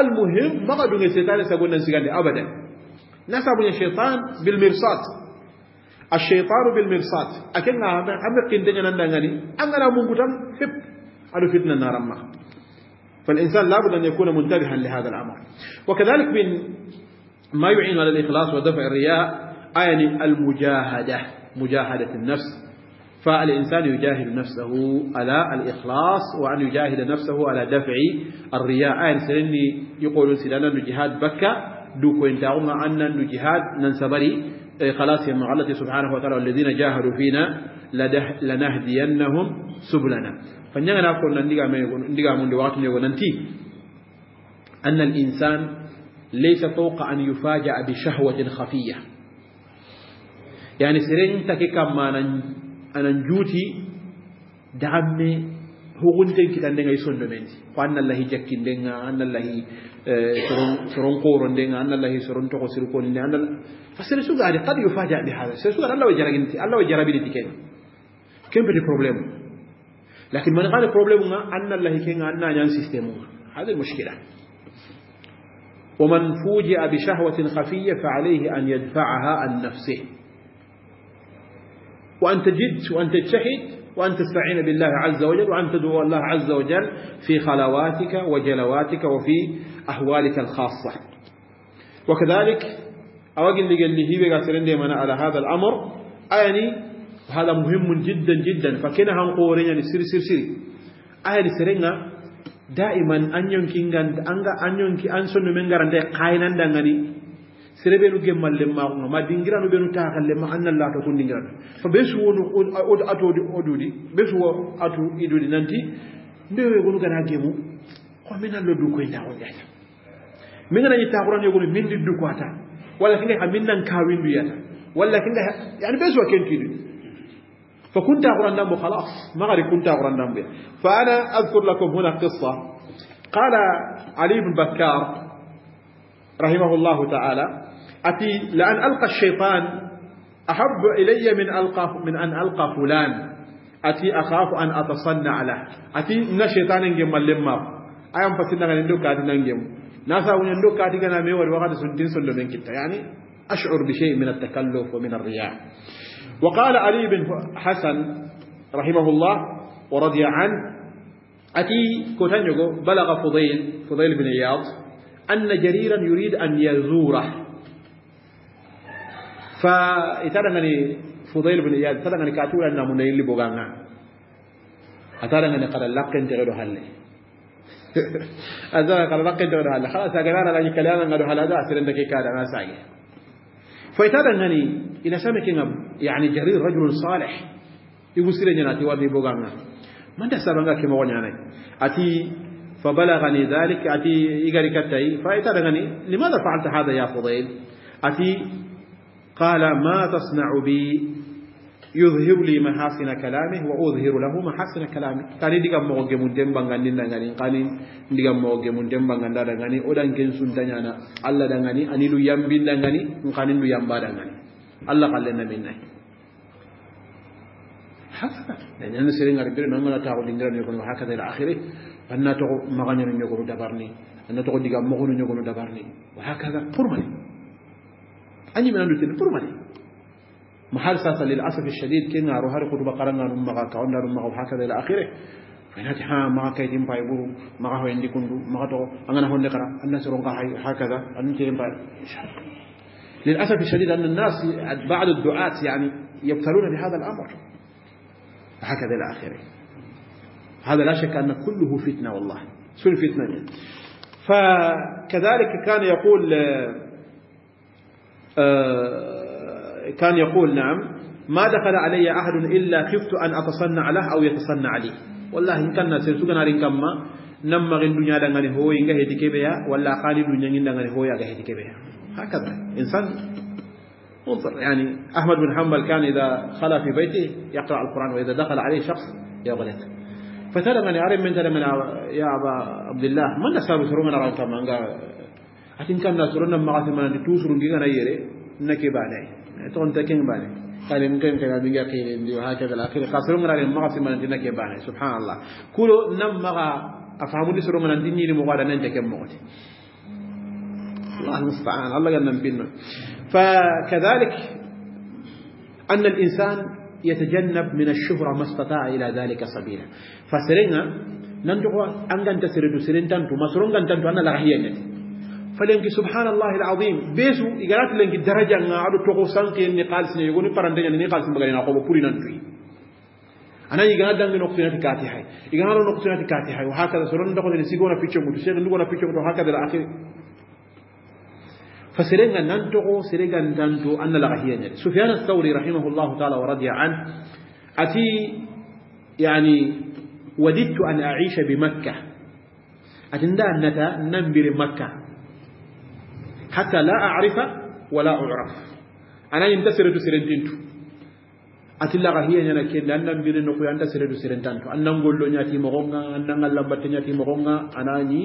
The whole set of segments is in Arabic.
المهم ما قدوا الشيطان يسقون نسيغان أبدا. نسابون الشيطان بالمرصاد. الشيطان بالمرصاد. أكن أمر كندنا نندغني أنا مونغوتام فيب أدو فتنة نار ما فالإنسان لابد أن يكون منتبها لهذا الأمر. وكذلك من ما يعين على الإخلاص ودفع الرياء يعني المجاهدة مجاهدة النفس. فالإنسان يجاهد نفسه على الإخلاص وأن يجاهد نفسه على دفع الرياء. أين سنني يقولون سيدنا الجهاد بكى دوكو انتاغونا أن الجهاد ننسبري. خلاص يا الله سبحانه وتعالى الذين جاهدوا فينا لنهدينهم سبلنا. فنيانا نقول نديغا من وقت ننتي. أن الإنسان ليس فوق أن يفاجأ بشهوة خفية. يعني سرين تكي كما anan juuti damme hugunten kitandenga i sondo menti ko annallahi jakkindenga annallahi soron qorondenga annallahi soron togo sirkonde annal fasere sugade qad yufaja bi hada sere sugade allah wa jaraginti allah wa jarabiniti ken ken peti probléme lakin man qala probléme nga annallahi kenga anna ñan système nga hada المشكلة ومن فوجئ بشهوة خفية فعليه أن يدفعها عن نفسه وأن تجد وأن تجتهد وأن تستعين بالله عز وجل وأن تدعو الله عز وجل في خلواتك وجلواتك وفي أهوالك الخاصة. وكذلك أوجل هي سرندي من على هذا الأمر. أعني هذا مهم جدا جدا. فكنا هنقورين يعني سير سير سير. أهل سرنا دائما أن ينكي أن ينكي أن سنو من غران قاينا دangani سربي لو جمع لما أغنو ما دينجرا بينو تاكل لما أن الله تكون دينجرا فبسوا نو أود أتو أدودي بسوا أتو إدودي نانتي نبي يقولوا كنا جمو قام من دوكو إلا وجهه من الله يتابعون يقولوا من الله دوكو أتا ولكن هذا من الله كاوين بيانا ولكن يعني بسوا كن كده فكنت أقرأ نامو خلاص ما غري كنت أقرأ نامو فأنا أذكر لكم هنا قصة قال علي بن بكار رحمه الله تعالى أتي لأن ألقى الشيطان أحب إلي من ألقى من أن ألقى فلان. أتي أخاف أن أتصنع له. أتي إن الشيطان ينجم لما. أيام فتنا غن ندوك أتي ننجم ناسا وندوك أتي غنا ميور وغاد سنتين سنة من كتا. يعني أشعر بشيء من التكلف ومن الرياء. وقال علي بن حسن رحمه الله ورضي عنه أتي كوتانيوغو بلغ فضيل فضيل بن عياض أن جريرا يريد أن يزوره. فإتارغني فضيل بن إياد تارغني كاتولا نامو نيلي بوغانا أتارغني قد لقن تغيرو هالي أتارغني قد لقن تغيرو هالي خلاص أغنانا لأني كلانا نغيرو هالا دا أسرين دكي كادا ناساي فإتارغني إلى سامك يعني جرير رجل صالح يقول سيرين جناتي وابي بوغانا من تسابنغا كما ونيانا أتي فبلغني ذلك أتي إيغاري كتاي فإتارغني لماذا فعلت هذا يا فضيل أتي قال ما تصنع بي? يظهر لي محاسن كلامه وأظهر له محاسن كلامه. قال ديغا مو جيمون ديم بانغاني نغاني قال ديغا مو جيمون ديم بانغاندا دغاني اودان كين سنتانيانا الله دغاني أني لو يامبي دغاني قال لو يامبا دغاني الله قال لنا منا هكذا لأن أنا سيرين غير نعم لا تعود إنجران يكون هكذا إلى آخره. أن تقول مغني نيكون دبرني. أن تقول ديغا مغني نيكون دبرني. وهكذا فرمني أني من أنو تنفر مالي محال ساسا للأسف الشديد كنا روحار كتب قرنا نمغا كعنا نمغا وهكذا إلى آخره. فإنات ها ما كاي تيم باي بورو ما هو عندي كندو ما تو أنا هون نقرا الناس رونغا هكذا أن تيم باي. للأسف الشديد أن الناس بعض الدعاة يعني يبتلون بهذا الأمر. هكذا إلى آخره. هذا لا شك أن كله فتنة والله. سل فتنة فكذلك كان يقول كان يقول نعم ما دخل علي أحد إلا خفت أن أتصنع له أو يتصنع لي. والله إن كان ناس سوغنا رين كما نما غين دنيا دغاني هو ينغا هيدي كيبيا ولا قالي دنيا غين دغاني هو يغا هيدي كيبيا. هكذا إنسان. انظر يعني أحمد بن حنبل كان إذا خلا في بيته يقرأ القرآن وإذا دخل عليه شخص يغلط. فترى من أرم من من يا أبا عبد الله من نسابه سرون رأى كما حسين كان الناس رنا مع ثمان توسر دينا يرى نك بعدي تون تكين بعدي قال يمكن كذا بيجا كين ديو هكذا الأخير خسرون على مع ثمان دينا كبعدي سبحان الله. كلو نم مع أفهموا دي سرون عن ديني لمقارنة نجا كموت الله المستعان. الله جل من فكذلك أن الإنسان يتجنب من الشهرة ما استطاع إلى ذلك سبيلا. فسرنا ننتقوا أن تسردوا سرين تنتو. أن تنتو أن لا هي فلنك سبحان الله العظيم. بيسو إغارات لنك درجة عدو تقو سانكي إني قال سنة. يقولي فرندين إني قال سنة بغينا قوبو بوري ننتوي أنا يغانا دنگ نقطنات كاتي هاي يغانا نقطنات كاتي هاي وهكذا سرون دقو نسيقونا فيتشو متو سيغن دقونا فيتشو متو هكذا الأخير. فسرنا ننتقو سرقا ننتو أن لغهية سفيان الثوري رحمه الله تعالى ورضي عنه أتي يعني وددت أن أعيش بمكة. أتندى أنتا ننبر مكة. حتى لا أعرف ولا أعرف أنا ينتسر سرنتينتو ati laga hiya nyana kende an nan bire no ko anda sere do sere tanto an nan gollo nyati mo gonga an nan Allah batte nyati mo gonga anani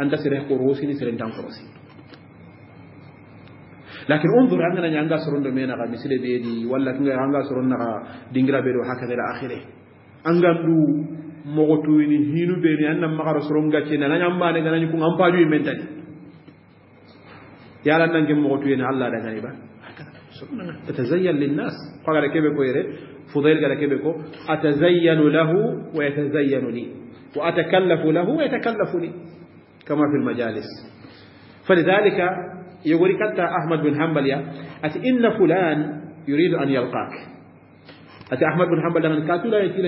anda sere ko rosi ni sere tan ko rosi لكن انظر عندنا نيانغا سرون دو مينا مثل بيدي ولا كنغا هانغا سرون نغا دينغرا بيدو هكذا إلى اخره انغاندو موغوتو ني هينو بيني ان مغار سرون غاتي نانا نيامبا ني غاني الله دا غاني با تتزين للناس. قال كيبه كويره فضيل قال أتزين له ويتزين لي. وأتكلف له ويتكلفني. كما في المجالس. فلذلك يقول كتا أحمد بن حنبل يا أتي إن فلان يريد أن يلقاك. أتي أحمد بن حنبل لمن كاتو لا يتي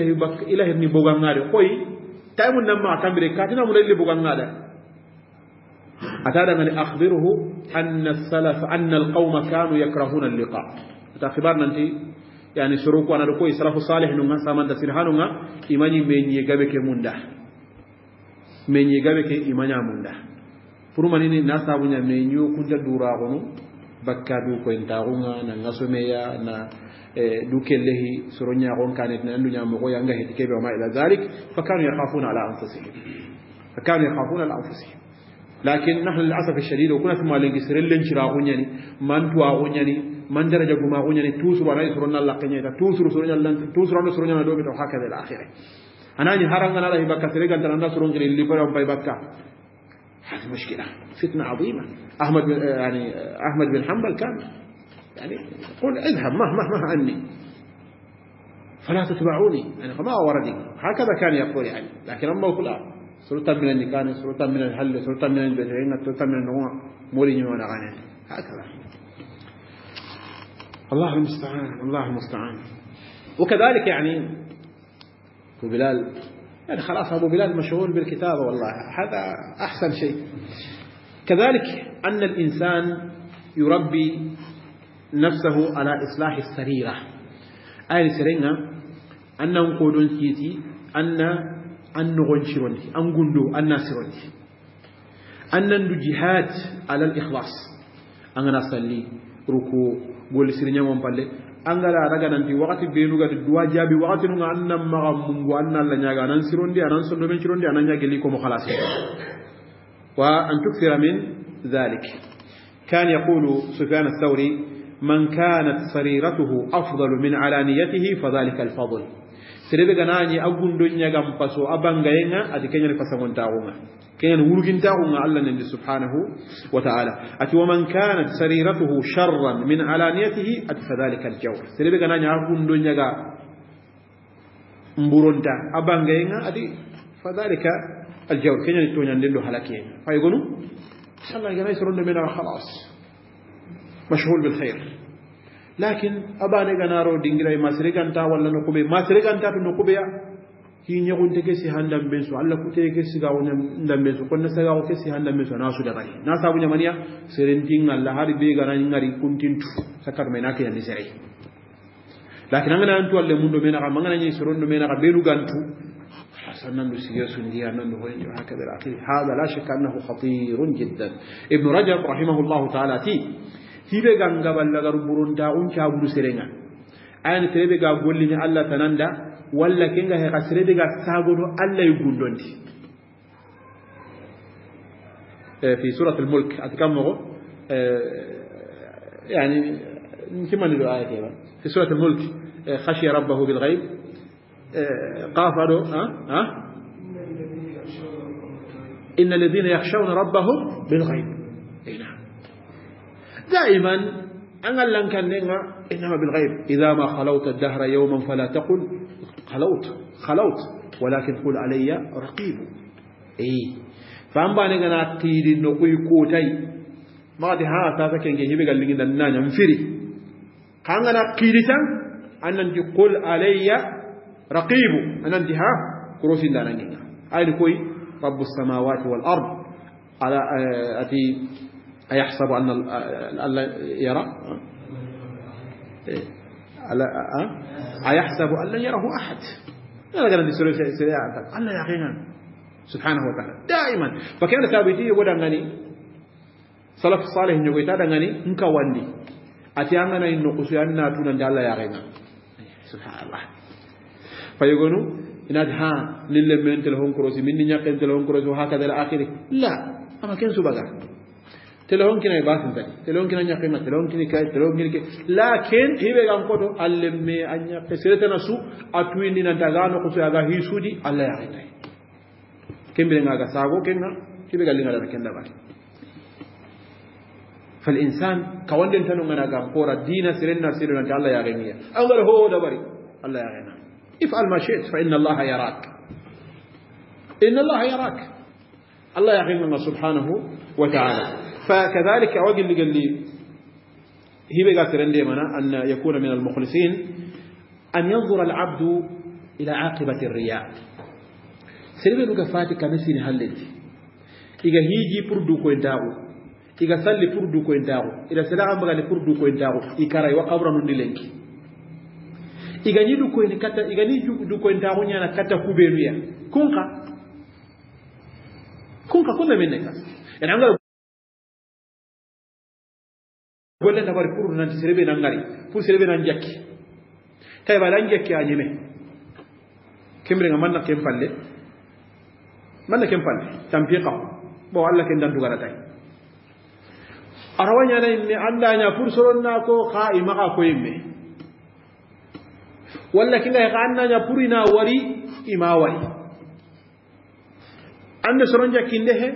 إله ابن بوغان خوي تايم نما تمري كاتنا من اللي بوغان أتادا من أخبره أن السلف أن القوم كانوا يكرهون اللقاء. تأخبار ننتي؟ يعني شروق وأنا لكو إسراف صالح نونا سامان تسير هانونا إيماني من يقابك مندا من يقابك إيمانيا مندا فرما نيني ناسا ونيا من يوكو جا دورا غنو. بكا دو كوين تاغونا نغسو ميا نا إيه، دو كلهي سرونيا غن كانت نأندو نعمو غيانغا هتكيبه وما إلى ذلك. فكانوا يخافون على أنفسهم. فكانوا يخافون على أنفسهم. لكن نحن للأسف الشديد وكنا في مالين سرل لن شرا غنياني من توا غنياني من درجة غما غنياني توسر ولا يسرنا الله كنيا توسر سرنا الله توسر ولا سرنا دوبي وهكذا إلى آخره. أنا ني هران أنا لا بكا سرغان تنا سرون اللي بيرم باي بكا هذه مشكلة فتنة عظيمة. أحمد بن يعني أحمد بن حنبل كان. يعني يقول اذهب مه مه مه عني. فلا تتبعوني. يعني فما وردي. هكذا كان يقول يعني. لكن أما يقول سلطة من النكان سلطة من الحل سلطة من البدعين سلطة من النوع مولي وأنا غاني هكذا. الله المستعان الله المستعان. وكذلك يعني بلال يعني خلاص أبو بلال مشغول بالكتابة والله هذا أحسن شيء. كذلك أن الإنسان يربي نفسه على إصلاح السريرة. أي سرينا أن نقولون كيتي أن أن نغنشرون أن قندو أن ناسرون أن ندو جهاد على الإخلاص أن نصلي ركوع قول سرنا ومبالي angara raga nanti wakati benu gati dua jabi wakati nunga anna maga mungu anna alla nyaga anan sirondi anan sondo men sirondi anan nyaga liko mo khalas wa an tukthira min ذلك كان يقول سفيان الثوري من كانت سريرته أفضل من علانيته فذلك الفضل سربي غناني أقول دنيا غم بسو أبانغينا أدي كنيا فسمون تاغونا كان ورغين تاغونا الله نبي سبحانه وتعالى أتي ومن كانت سريرته شرا من علانيته أتي فذلك الجور سربي غناني أقول دنيا غم مبرونتا أبانغينا أدي فذلك الجور كنيا تونيا ندلو هلاكين فيقولوا إن شاء الله جماعة يسرون منا خلاص مشغول بالخير لكن أباني غنارو دينغراي ما سرقانتا ولا نقبي ما سرقانتا نقبي ki ñagunte ke si handam ben so alla kute ke si gawo ndam ben so kon sa gawo ke si handam ben so na su daga na sabu nyamaniya serentin alla hari be gara ngari kuntintu sakar me nake yandi sere lakin angana antu alle mundo mena ka mangana nyi sorondo mena ka belu gantu حسنا نسيس ديانا وهكذا الأخير هذا لا شك أنه خطير جدا ابن رجب رحمه الله تعالى تي hibe ganga balla gar burunta un cabulu serenga ayani serebe ga gollini allah tananda walla kenga he serebe ga sagono allah e gundondi في سورة الملك أتكمل يعني كما نقول آية كيف في سورة الملك خشي ربه بالغيب قاف ها ها إن الذين يخشون ربهم بالغيب نعم دائما أنا لن كان إنما بالغيب. إذا ما خلوت الدهر يوما فلا تقل. خلوت خلوت. ولكن قل علي رقيب. إيه فأم باني غنا تيدي نقوي كوتاي ما دي ها تاسا كنجي هيبي قال لي نانا نمفري. كان غنا كيدي أن أنت قل علي رقيب. أن أنت ها كروسي دانا أين كوي رب السماوات والأرض. على آه، أتي أيحسب أن إيه. ألا يرى؟ ألا أيحسب أن لن يره أحد؟ هذا كان في سوره سيدنا قال يقينا نعم. سبحانه وتعالى. دائما. فكان ثابتي؟ يقول أنني سلف الصالح يقول هذا أنني نكا واندي أتي أنا إنه قصي أن ناتونا دا الله يقينا سبحان الله. فيقولوا إن أدها للمنت الهنكروسي مني نقنت كروسي وهكذا إلى آخره. لا. أما كان سبقا تلون كنا يباثن بني. تلون كنا نيا قيمة تلون كنا كاي. تلون كنا كي لكن هي بيعم كده علم ما أني كسرت أنا سو أتوين دينا دعانا كسر هذا هي سودي الله يعينه كم بيعم هذا ساقو كنا؟ هي بيعم لنا هذا كنا بني فالإنسان كون دين تنو منا كم كورا دينا سرنا سرنا دعانا الله يعينه أقول هو ده بري الله يعينه افعل ما شئت فإن الله يراك. إن الله يراك. الله يعينه سبحانه وتعالى. فكذلك أوجي اللي قال لي. هي بقى ترندي منا أن يكون من المخلصين أن ينظر العبد إلى عاقبة الرياء. سيدنا لقفاتي كان سيني هلت إذا هي جي بردو كوين داو إذا سلي بردو كوين داو إذا سلاغا مغالي بردو كوين داو إذا وقبرا نوني لنك إذا نيدو كوين كتا إذا نيدو كوين داو نيانا كتا كوبيريا. كونكا. كونكا كونكا كونكا كونكا كونكا كونكا كونكا كونكا كونكا كونكا كونكا golle na bari pour nanti serebe na ngari pour serebe na jakki tay ba lan jakki a nyime kembre nga manna kem palle manna kem palle tampiqa bo alla ken dan dugara tay arawanya na imme andanya pursoron na ko ka imaka ko imme walla kinga ka andanya purina wari ima wari ande soron jakinde he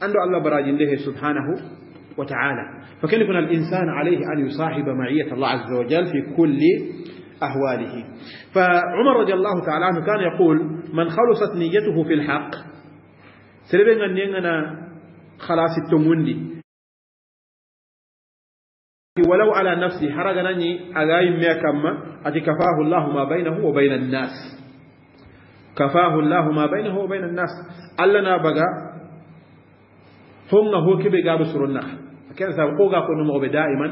ando Allah baraji ndehe subhanahu وتعالى. فكان يكون الإنسان عليه أن يصاحب معية الله عز وجل في كل أهواله؟ فعمر رضي الله تعالى عنه كان يقول من خلصت نيته في الحق. سربنا أن خلاص التموندي. ولو على نفسي حرغنني اغاي ميكما أتي كفاه الله ما بينه وبين الناس. كفاه الله ما بينه وبين الناس. ألنا بغا هون هو كبي غابو سرنا. كان سا قوغا مو دائما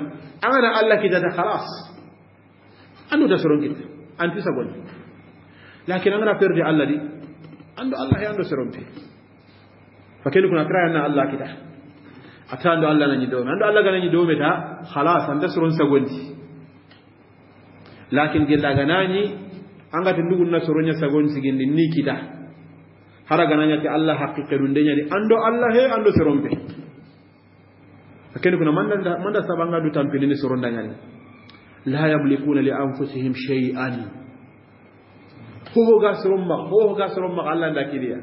أنا الله كده خلاص انو ده سرون كده انت سبون لكن أنا فرجع الله دي عنده الله عنده سرون فكيف كنا ترى ان الله كده atando allah nani dome ando allah ganani dome ta khalas anda suron sagonti lakin gella ganani anga tindugun na soronya sagonti gindi ni kita hara gananya ti allah haqiqa dunde nyani ando allah he ando sorombe akeni kuna manda manda sabanga du tampini ni soronda nyani la yamlikuna li anfusihim shay'an ho ga soromma ho ga soromma allah ndakiriya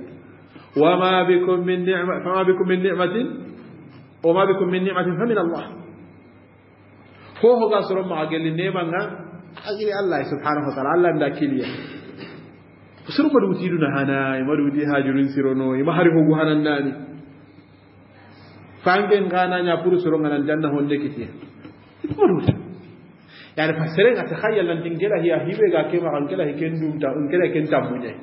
wama bikum min ni'ma fama bikum min ni'matin وما بكم من نعمة فمن الله هو هو قاسر ما قال النعمة أجل الله سبحانه وتعالى الله لا كليا فسر ما دوتيدنا هنا ما دوتي هاجرين سيرونو ما هري هو هنا ناني فانجن غانا نيا بورو سرون غانا الجنة هون ما دوتي يعني فسرين أتخيل أن تنكلا هي هيبة كما أنكلا هي كندوم تا كنتا مونيا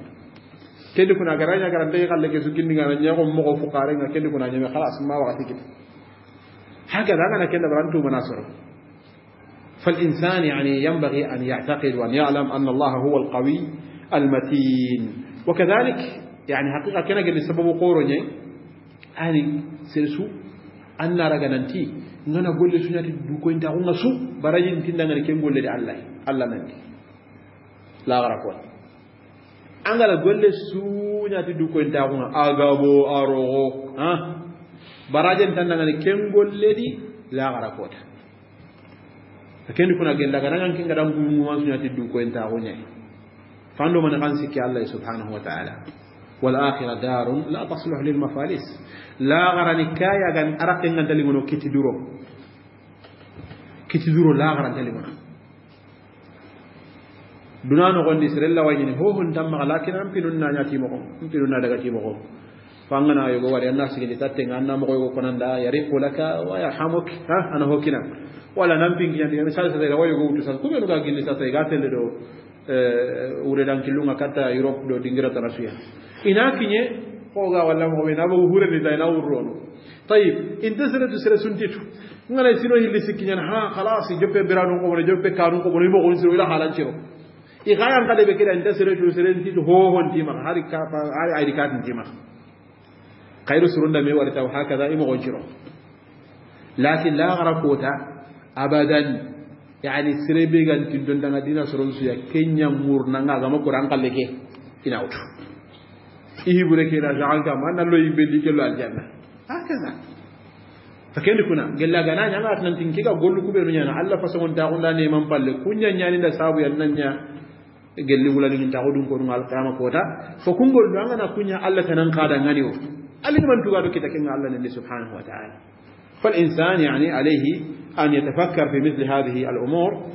kendi kuna garanya garante kalle ke sukindi ngana nyago mo ko fukare nga kendi kuna nyame khalas ma wakati kita هكذا أنا كنا برانتو مناصر فالإنسان يعني ينبغي أن يعتقد وأن يعلم أن الله هو القوي المتين وكذلك يعني حقيقة كنا قد سبب قورني يعني سرسو anna ragananti ngana golle suñati dukoyinta kunga su baraji ntindangani ken gollede allah allah nanti. Lagara kon angala golle suñati dukoyinta kunga agabo arogo a baraje ntandangani ken golledi lagara kota akendi kuna gellagadangan ken gadan gumuman suñati dukoyinta kuñayi fando mani kan sikki allah subhanahu wa taala. والآخرة دار. لا تصلح للمفاليس. لا غرا نكايا غن أرق إن دلي منو كتدرو كتدرو لا غرا دلي منو دونا نقول نسر الله وجنه هو هن دم لكن أم بينونا ناتي مقو أم بينونا دعاتي مقو فانغنا يقو واري الناس كذي تاتين أنا مقو يقو كنا دا. يريح لك. ويرحمك. ها؟ أنا هو كنا. ولا نمبين كذي يعني مثال سيدنا يقو تسال كم يقو كذي مثال سيدنا wuredan killunga katta europe ɗo dingiratana suya ina kiñe xoga walla moxoɓe na bogu hurenita ina wurrono tayib inte seretu sere suntitu ngana sino hilli sikkiñan ha halas joppe beranun qomono joppe kanun qomono imoxon siro ila halanciro i xayan xa ɗeɓe keɗa nta seretu serentitu hohontimaxa hari aydi katintimaxa xayro surundame warita hakada i moxonciro lakin la xara abadan yani sere be gantin don danga dina soron suya kenya murnanga gama quran kalle ke ina wutu ihi bure ke da jahan kama nan lo yimbe li ke lo aljanna hakaza fakendi kuna gella gana nya ngat nan tin kika gollu kube no nyana alla fason ta onda ne man palle kunya nyani da sabu yan nan nya gelli wula ni ta hudun ko ngal qiyama kota fo kungol do ngana kunya alla tanan kada ngani o alin man tuga do kita ken alla ne subhanahu wa ta'ala فالإنسان يعني عليه أن يتفكر في مثل هذه الأمور